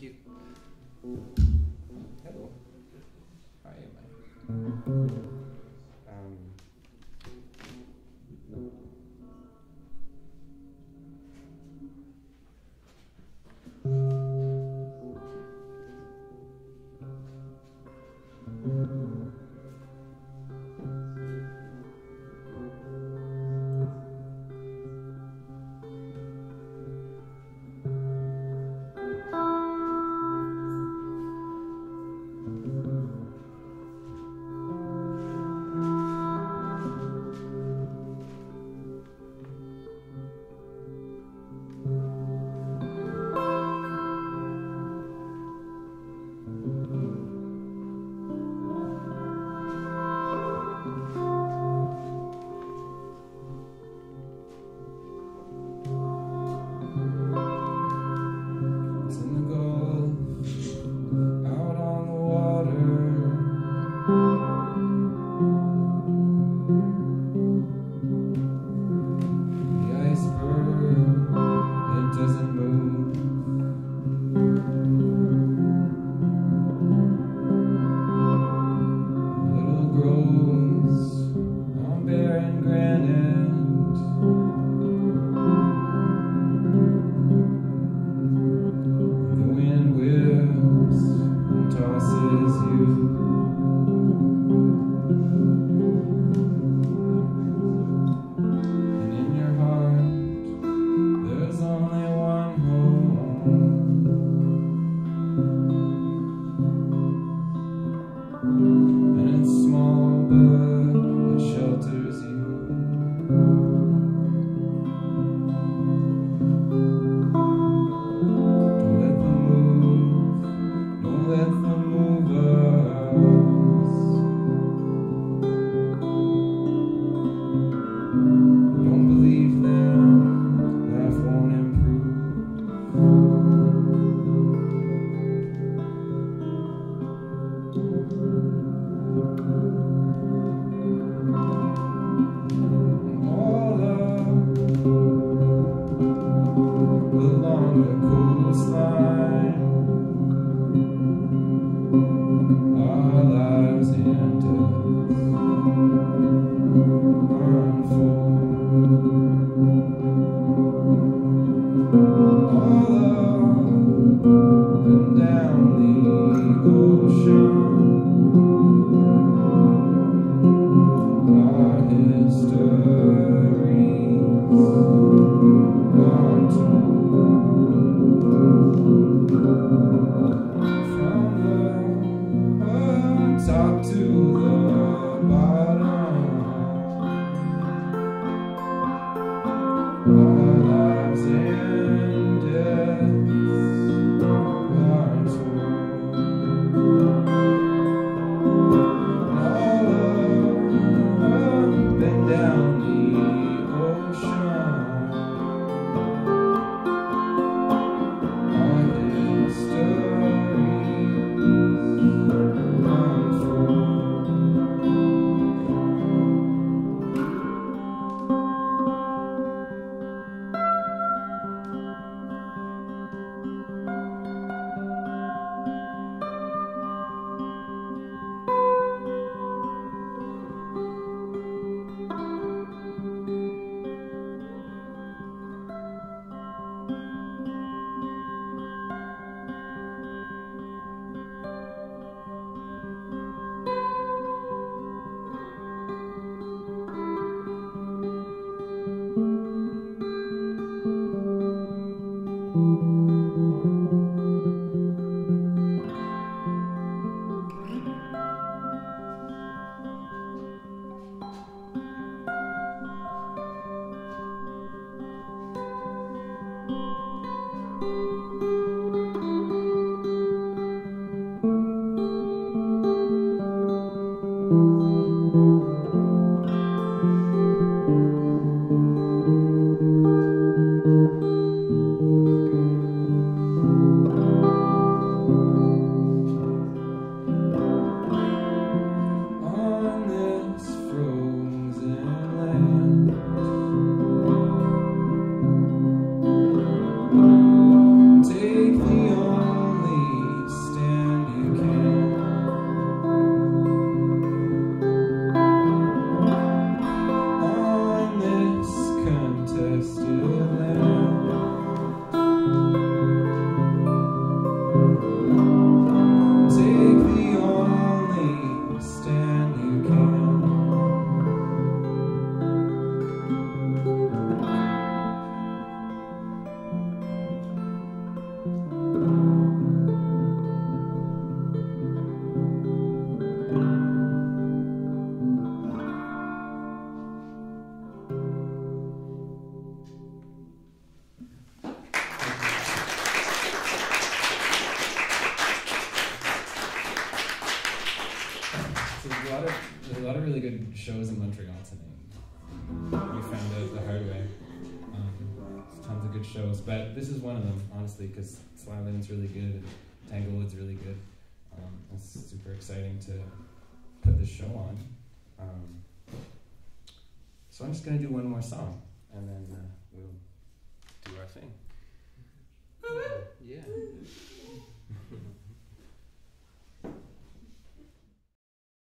Thank barren granite. A lot of there's a lot of really good shows in Montreal tonight. We found out the hard way. Um, tons of good shows, but this is one of them, honestly, because Slyland's really good and Tanglewood's really good. Um, it's super exciting to put this show on. Um, so I'm just gonna do one more song, and then uh, we'll do our thing. Yeah.